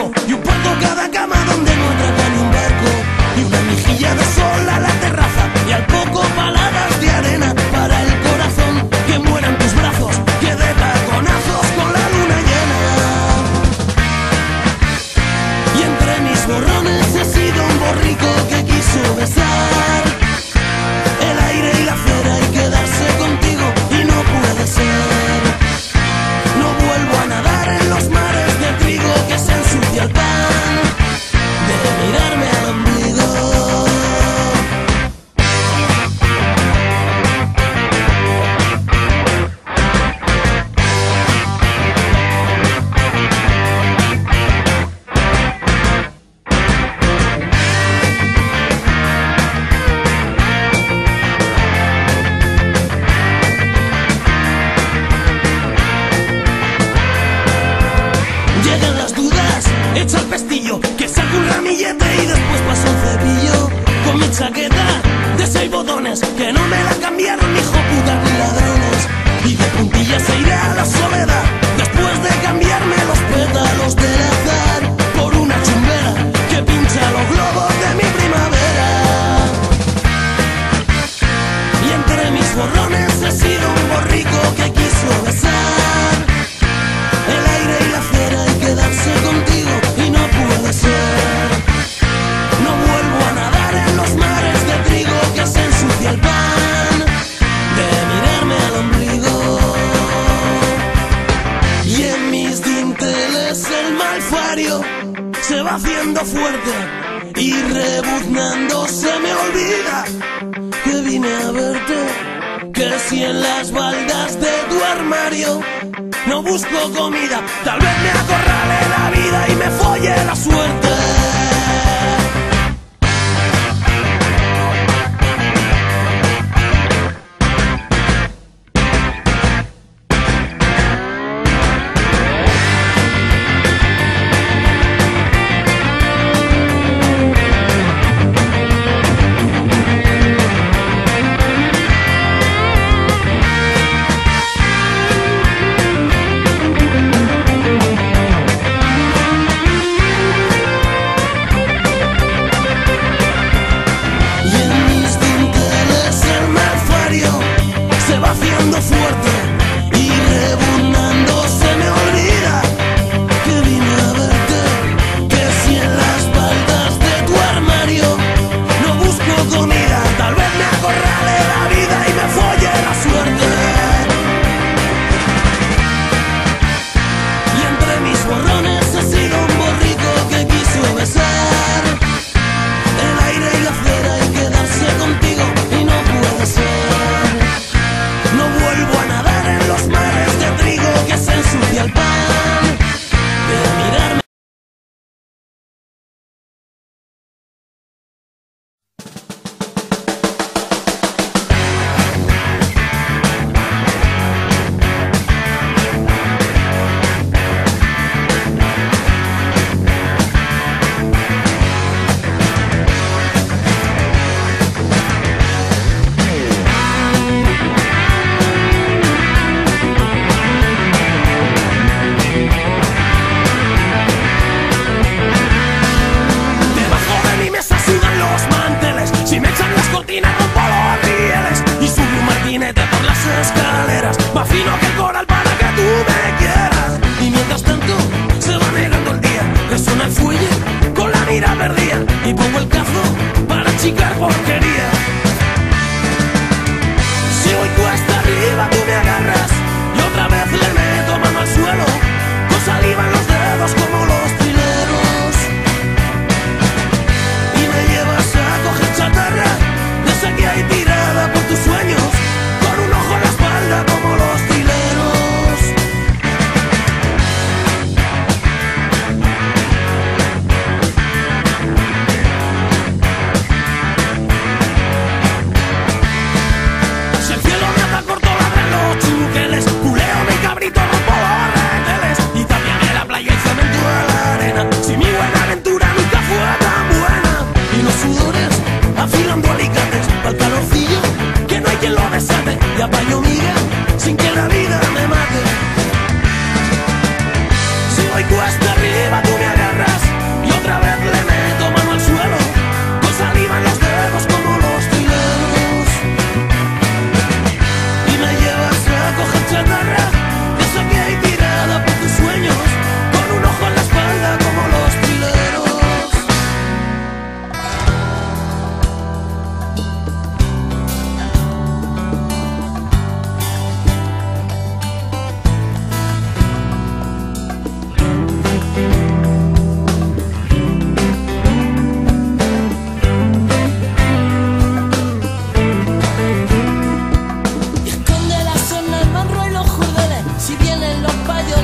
You puedo cada cama echa el pestillo, que saco un ramillete y después paso un cepillo. Con mi chaqueta de seis botones, que no me la cambiaron, hijo puta, ni ladrones. Y de puntillas se iré fuerte y rebuznando se me olvida que vine a verte. Que si en las baldas de tu armario no busco comida, tal vez me acorrale la vida y me folle la suerte.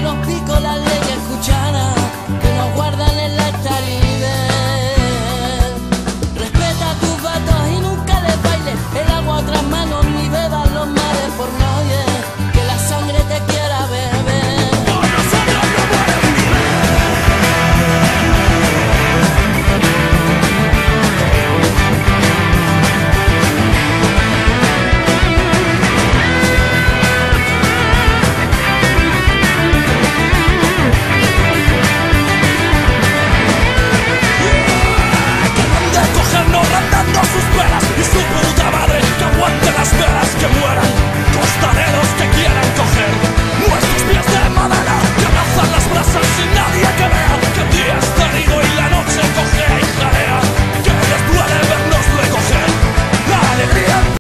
los picos, las leyes cucharas que nos guardan en la tarima.